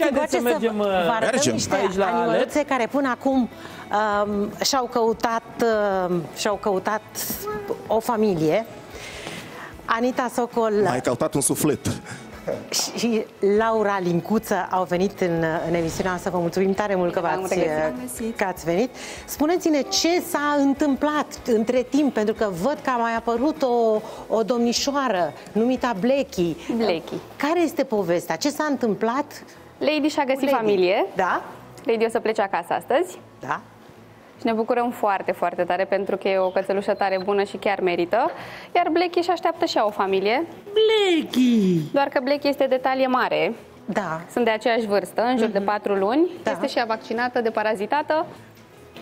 Haideți haideți să încoace mergem, vă uh, arătăm mergem. niște Aici la animăluțe care până acum um, și-au căutat, uh, și-au căutat o familie. Anita Socol Ai căutat un suflet. și Laura Lincuță au venit în, în emisiunea noastră. Vă mulțumim tare mult că, V-am v-ați, regăsit. că ați venit. Spuneți-ne ce s-a întâmplat între timp, pentru că văd că a mai apărut o, o domnișoară numită Blechi. Blechi. Care este povestea? Ce s-a întâmplat? Lady și-a găsit Lady? familie. Da? Lady o să plece acasă astăzi. Da? Și ne bucurăm foarte, foarte tare pentru că e o cățelușă tare bună și chiar merită. Iar Blechi își așteaptă și ea o familie. Blechi! Doar că Blechi este de talie mare. Da. Sunt de aceeași vârstă, în jur de 4 luni. Da. Este și ea vaccinată, deparazitată.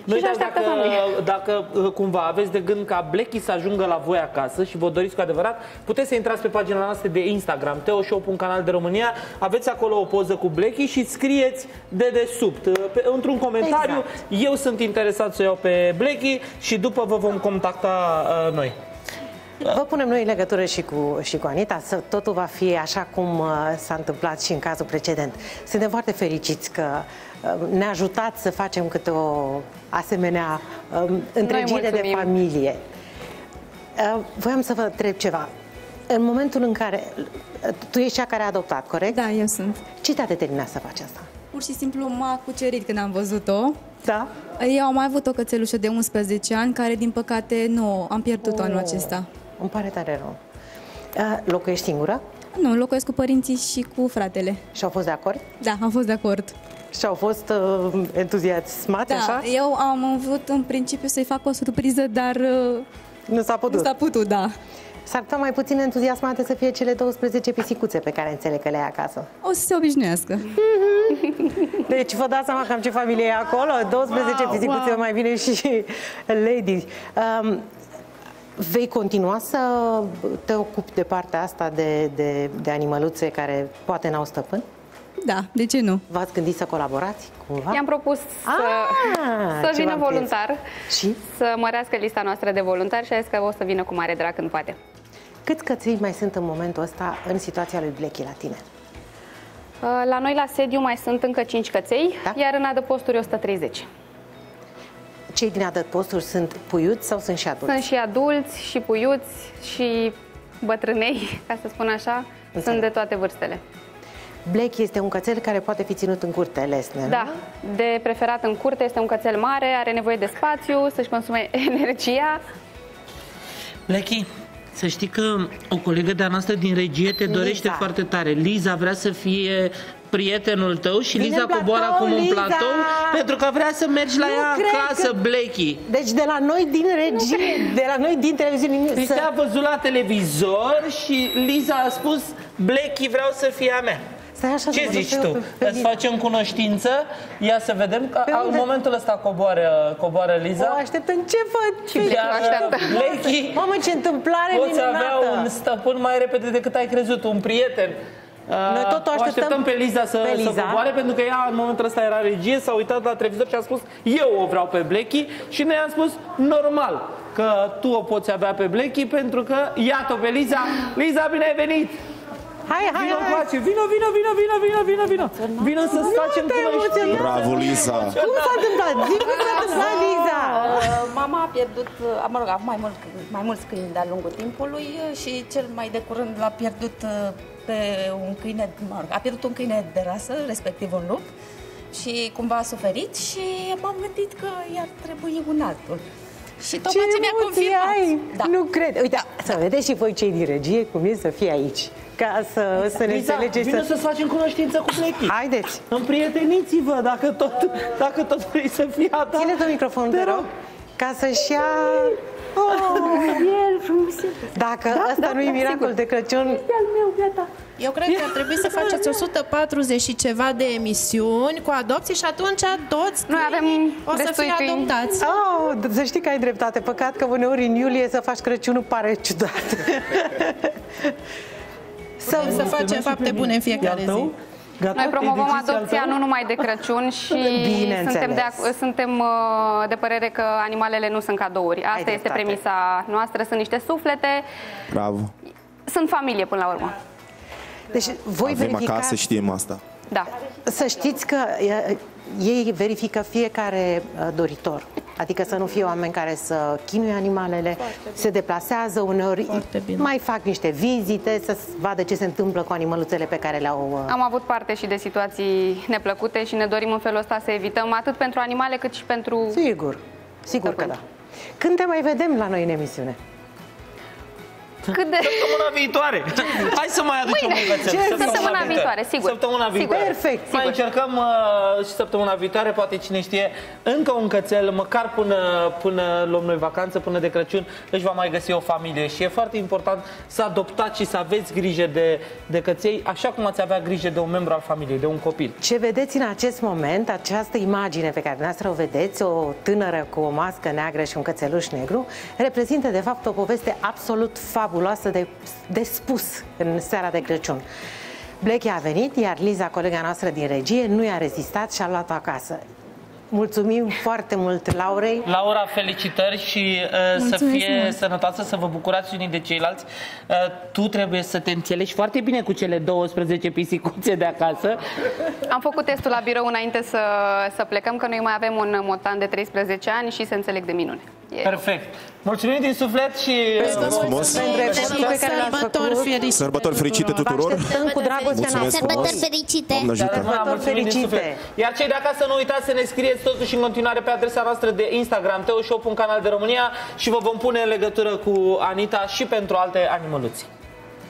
Noi, și își dar așteaptă dacă, familie. dacă uh, cumva aveți de gând ca Blechi să ajungă la voi acasă și vă doriți cu adevărat, puteți să intrați pe pagina noastră de Instagram, teoshow.canal de România, aveți acolo o poză cu Blechi și scrieți de desubt, uh, pe, într-un comentariu, Exact. eu sunt interesat să o iau pe Blechi și după vă vom contacta uh, noi. Vă punem noi în legătură și cu, și cu Anita, să totul va fi așa cum uh, s-a întâmplat și în cazul precedent. Suntem foarte fericiți că uh, ne ajutați să facem câte o asemenea um, întregire de mulțumim. familie. Uh, voiam să vă întreb ceva. În momentul în care uh, tu ești cea care a adoptat, corect? Da, eu sunt. Ce te-a determinat să faci asta? Pur și simplu m-a cucerit când am văzut-o. Da? Eu am mai avut o cățelușă de 11 ani, care din păcate nu am pierdut anul acesta. Îmi pare tare rău. Uh, locuiești singură? Nu, locuiesc cu părinții și cu fratele. Și au fost de acord? Da, am fost de acord. Și au fost uh, entuziasmați Da, așa? eu am avut în principiu să-i fac o surpriză, dar uh, Nu s-a putut. nu s-a putut, da. S-ar putea mai puțin entuziasmate să fie cele 12 pisicuțe pe care înțeleg că le ai acasă. O să se obișnuiască. Deci vă dați seama cam ce familie e acolo, 12 Wow, pisicuțe, wow. mai bine și ladies. Um, vei continua să te ocupi de partea asta de, de, de animăluțe care poate n-au stăpân? Da, de ce nu? V-ați gândit să colaborați cumva? I-am propus să, Ah, să ce vină v-am prins. voluntar, Și? să mărească lista noastră de voluntari și a zis că o să vină cu mare drag când poate. Câți căței mai sunt în momentul ăsta în situația lui Blechi la tine? Uh, La noi la sediu mai sunt încă 5 căței, Da? iar în adăposturi 130. Cei din adăposturi sunt puiuți sau sunt și adulți? Sunt și adulți, și puiuți, și bătrânei, ca să spun așa. Sunt de toate vârstele. Blechi este un cățel care poate fi ținut în curte lesne, nu? Da, de preferat în curte, este un cățel mare, are nevoie de spațiu, să-și consume energia. Blechi, să știi că o colegă de-a noastră din regie te Liza. dorește foarte tare. Liza vrea să fie prietenul tău și Vine Liza în platou, coboară acum în Liza! platou pentru că vrea să mergi la Nu ea cred acasă, că- Blechi. Deci de la noi din regie, de la noi din televiziune, Păi să... te-a văzut la televizor și Liza a spus Blechi vreau să fie a mea. Stai așa, Ce să mă duc zici eu tu? pe- pe Îți Liza. facem cunoștință? Ia să vedem. Că, Pe în unde? momentul ăsta coboară, coboară Liza. O așteptăm ce faci? Și Blechi o așteaptă. Blechi Mamă, ce întâmplare poți avea minunată! un stăpân mai repede decât ai crezut, un prieten. Noi tot o Uh, așteptăm pe Liza să, pe să Liza. coboare pentru că ea în momentul ăsta era regie, s-a uitat la televizor și a spus eu o vreau pe Blechi și noi am spus normal că tu o poți avea pe Blechi pentru că iată pe Liza. Liza, bine ai venit! Hai, hai, Vino hai! coace, vino, vino, vino, vino, vino, vino, vino. Vino să-ți facem te cunoștință. emoționat. Bravo, Liza! Cum s-a întâmplat? Zi cum s-a întâmplat, Liza! Uh, Mama a pierdut, uh, mă rog, a avut mai, mult, mai mulți câini de-a lungul timpului uh, și cel mai de curând l-a pierdut uh, pe un câine, mă rog, a pierdut un câine de rasă, respectiv un lup și cumva a suferit și m-am gândit că i-ar trebui un altul. Și tocmai ce, mi-a emoții confirmat. ai? Da. Nu cred. Uite, să vedeți și voi cei din regie cum e să fie aici. Ca să, să ne Liza, înțelegeți. vino Să... să-ți facem cunoștință cu Blechi. Haideți! Împrieteniți-vă dacă tot, dacă tot vrei să fie a ta. Ține-te microfonul, te Te rog, rog. ca să-și ia... Oh. Dacă ăsta nu e miracol de Crăciun, Eu cred că ar trebui să faceți 140 și ceva de emisiuni cu adopții și atunci toți Noi avem o să destui fie câini. adoptați. Oh, să știi că ai dreptate. Păcat că uneori în iulie să faci Crăciunul pare ciudat. să, Să facem fapte bune în fiecare Iar tău? zi. Gata? Noi promovăm Te decizi al adopția tău? nu numai de Crăciun și Bineînțeles. suntem de, ac- suntem uh, de părere că animalele nu sunt cadouri. Asta este dreptate. premisa noastră, sunt niște suflete, Bravo! sunt familie până la urmă. Deci voi Avem verificați... acasă, știm asta. Da. Să știți că e, ei verifică fiecare uh, doritor. Adică să nu fie oameni care să chinuie animalele, se deplasează uneori, Foarte bine. mai fac niște vizite să vadă ce se întâmplă cu animăluțele pe care le-au... uh, Am avut parte și de situații neplăcute și ne dorim în felul ăsta să evităm atât pentru animale cât și pentru... Sigur, sigur că da. Când te mai vedem la noi în emisiune? Cât de... Săptămâna viitoare. Hai să mai aducem Mâine. un cățel. Ce? Săptămâna viitoare, sigur. Săptămâna Sigur. viitoare. Perfect, Mai sigur. încercăm uh, și săptămâna viitoare, poate cine știe, încă un cățel, măcar până, până luăm noi vacanță, până de Crăciun, își va mai găsi o familie. Și e foarte important să adoptați și să aveți grijă de, de căței, așa cum ați avea grijă de un membru al familiei, de un copil. Ce vedeți în acest moment, această imagine pe care dumneavoastră o vedeți, o tânără cu o mască neagră și un cățeluș negru, reprezintă de fapt o poveste absolut fabuloasă de, de spus în seara de Crăciun. Blechi a venit, iar Liza, colega noastră din regie, nu i-a rezistat și a luat-o acasă. Mulțumim foarte mult Laurei. Laura, felicitări și uh, să Mulțumesc fie mult. sănătoasă, să vă bucurați unii de ceilalți. Uh, tu trebuie să te înțelegi foarte bine cu cele 12 pisicuțe de acasă. Am făcut testul la birou înainte să, să plecăm, că noi mai avem un motan de 13 ani și se înțeleg de minune. E... Perfect. Mulțumim din suflet și... uh, frumos. Pentru efortul pe care l-ați Sărbători făcut. fericite. Sărbători fericite Vă tuturor. așteptăm cu dragoste Mulțumesc noastră. frumos. Sărbători fericite! Doamne ajută. Da, mulțumim din fericite. suflet. Iar cei de acasă nu uitați să ne scrieți totuși în continuare pe adresa noastră de Instagram, Teo Shop, un canal de România și vă vom pune în legătură cu Anita și pentru alte animăluți.